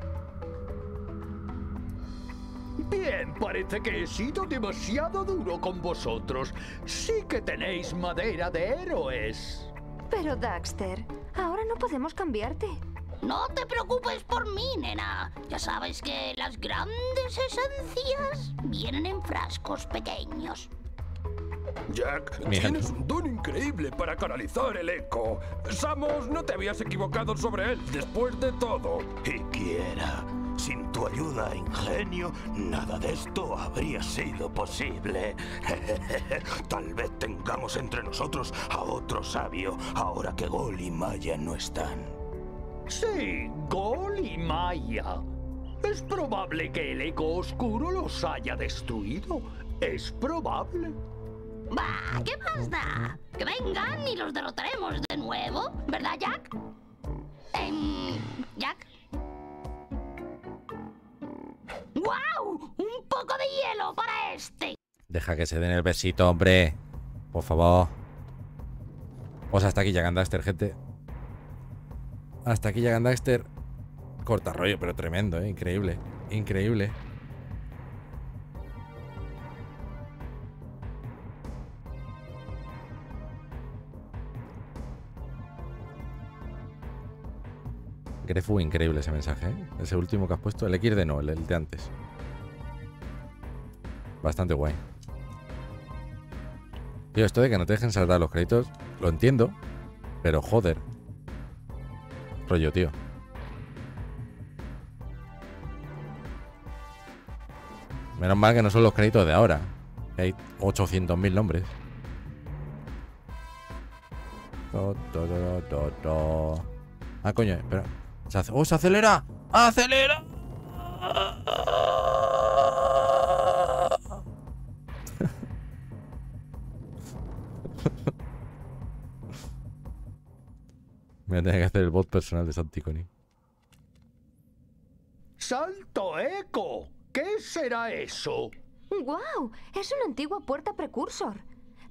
Bien, parece que he sido demasiado duro con vosotros. Sí que tenéis madera de héroes. Pero Daxter, ahora no podemos cambiarte. No te preocupes por mí, nena. Ya sabes que las grandes esencias vienen en frascos pequeños. Jack, Bien. tienes un don increíble para canalizar el eco. Samos, no te habías equivocado sobre él después de todo. Y quiera. Sin tu ayuda e ingenio, nada de esto habría sido posible. [LAUGHS] Tal vez tengamos entre nosotros a otro sabio, ahora que Gol y Maya no están. Sí, Gol y Maya. Es probable que el eco oscuro los haya destruido. Es probable. Bah, ¿qué más da? Que vengan y los derrotaremos de nuevo, ¿verdad, Jack? Em, Jack. ¡Guau! Un poco de hielo para este. Deja que se den el besito, hombre. Por favor. Pues hasta aquí llegan Daxter, gente. Hasta aquí llegan Daxter. Corta rollo, pero tremendo, ¿eh? Increíble. Increíble. Grefu, increíble ese mensaje, ¿eh? Ese último que has puesto. El X de no, el, de antes. Bastante guay. Tío, esto de que no te dejen saltar los créditos, lo entiendo. Pero joder. Rollo, tío. Menos mal que no son los créditos de ahora. Hay 800.000 nombres. Ah, coño, espera. Se ¡Oh, se acelera! ¡Acelera! Voy a tener que hacer el bot personal de Santiconi. ¡Salto eco! ¿Qué será eso? ¡Guau! Es una antigua puerta precursor.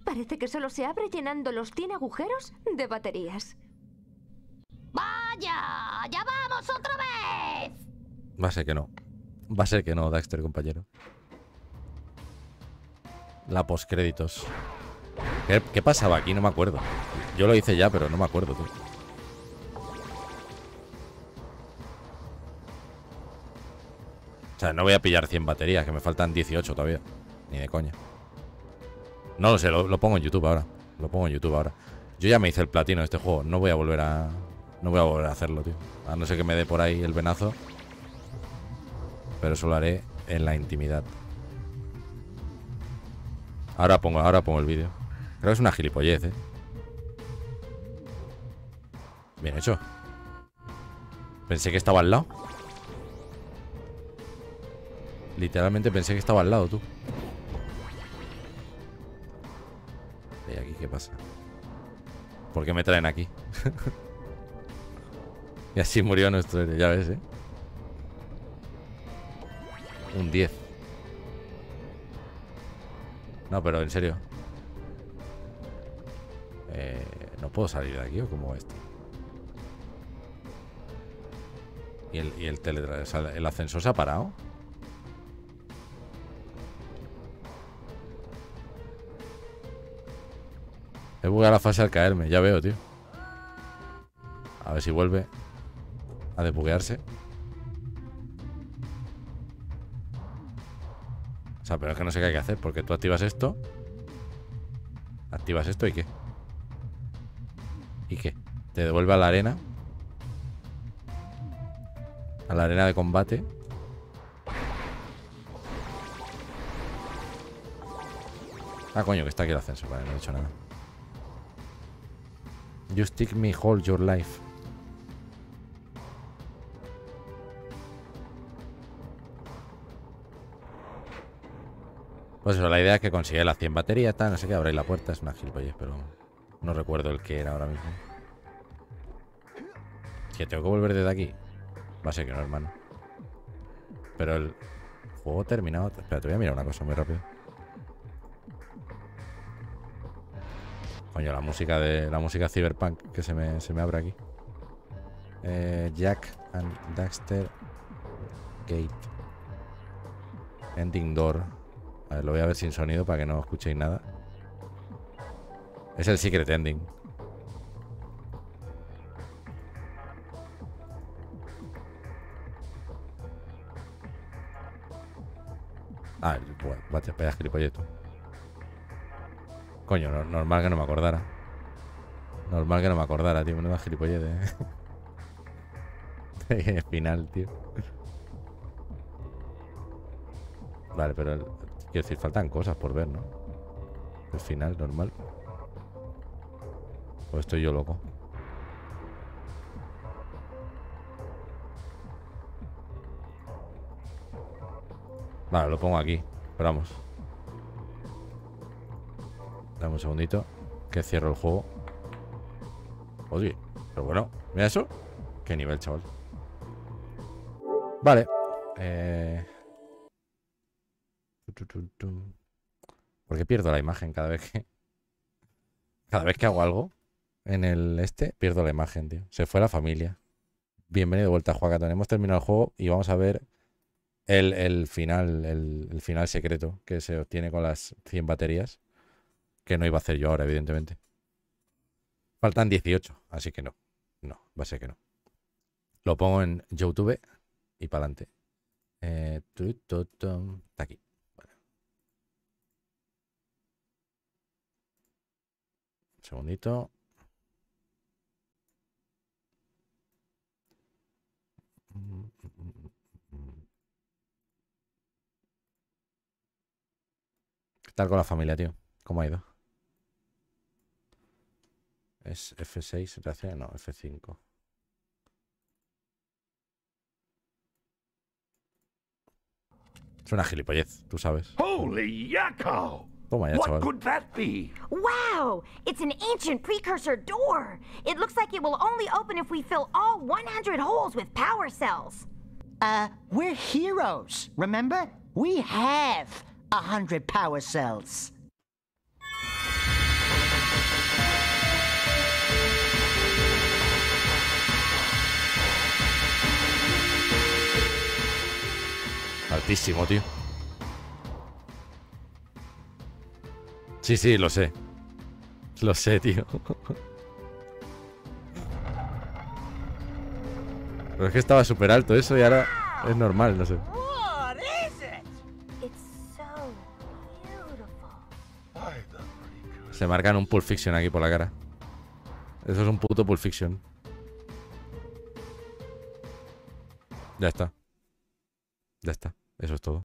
Parece que solo se abre llenando los 100 agujeros de baterías. ¡Vaya! ¡Ya vamos otra vez! Va a ser que no. Va a ser que no, Daxter, compañero. La postcréditos. ¿Qué, ¿Qué pasaba aquí? No me acuerdo. Yo lo hice ya, pero no me acuerdo, tú. O sea, no voy a pillar 100 baterías, que me faltan 18 todavía. Ni de coña. No lo sé, lo pongo en YouTube ahora. Lo pongo en YouTube ahora. Yo ya me hice el platino de este juego. No voy a volver a. No voy a volver a hacerlo, tío. A no ser que me dé por ahí el venazo. Pero eso lo haré en la intimidad. Ahora pongo, ahora pongo el vídeo. Creo que es una gilipollez, eh. Bien hecho. Pensé que estaba al lado. Literalmente pensé que estaba al lado, tú. ¿Y aquí qué pasa? ¿Por qué me traen aquí? [LAUGHS] y así murió nuestro héroe, ya ves, ¿eh? Un 10. No, pero en serio. Eh, ¿No puedo salir de aquí o cómo va esto? ¿Y el, y el, teletra- el ascensor se ha parado? He bugueado la fase al caerme, ya veo, tío. A ver si vuelve a desbuguearse. O sea, pero es que no sé qué hay que hacer, porque tú activas esto. Activas esto y qué. ¿Y qué? Te devuelve a la arena. A la arena de combate. Ah, coño, que está aquí el ascenso. Vale, no he dicho nada. You stick me hold your life. Pues eso, la idea es que consigue las 100 baterías, tal, no sé qué, abrir la puerta, es una gilipollez, pero no recuerdo el que era ahora mismo. Que tengo que volver desde aquí. Va a ser que no, hermano. Pero el juego terminado. Espera, te voy a mirar una cosa muy rápido. Coño, la música de. La música cyberpunk que se me, se me abre aquí. Eh, Jack and Daxter Gate. Ending Door. A ver, lo voy a ver sin sonido para que no escuchéis nada. Es el Secret Ending. Ah, bueno, vaya, vaya gilipollez tú. Coño, no- normal que no me acordara. Normal que no me acordara, tío. Menuda gilipollez de... [LAUGHS] de final, tío. Vale, pero... el- quiero decir, faltan cosas por ver, ¿no? El final, normal. O estoy yo loco. Vale, lo pongo aquí. Pero vamos. Dame un segundito. Que cierro el juego. Oye, pero bueno, mira eso. Qué nivel, chaval. Vale. Eh... ¿Por qué pierdo la imagen cada vez que... [LAUGHS] Cada vez que hago algo en el este, pierdo la imagen, tío. Se fue la familia. Bienvenido de vuelta a Juagatón. Hemos terminado el juego y vamos a ver el, el final, el, el final secreto que se obtiene con las 100 baterías. Que no iba a hacer yo ahora, evidentemente. Faltan 18, así que no. No, va a ser que no. Lo pongo en YouTube y para adelante. Eh, está aquí. Vale. Un segundito. ¿Qué tal con la familia, tío? ¿Cómo ha ido? Es F6, reacciona, no, F5. Es una gilipollez, tú sabes. Holy yakko! Toma ya, What chaval. could that be? Wow! It's an ancient precursor door. It looks like it will only open if we fill all 100 holes with power cells. Uh, we're heroes, remember? We have a hundred power cells. Altísimo, tío. Sí, sí, lo sé. Lo sé, tío. Pero es que estaba súper alto eso y ahora es normal, no sé. Se marcan un Pulp Fiction aquí por la cara. Eso es un puto Pulp Fiction. Ya está. Ya está. Eso es todo.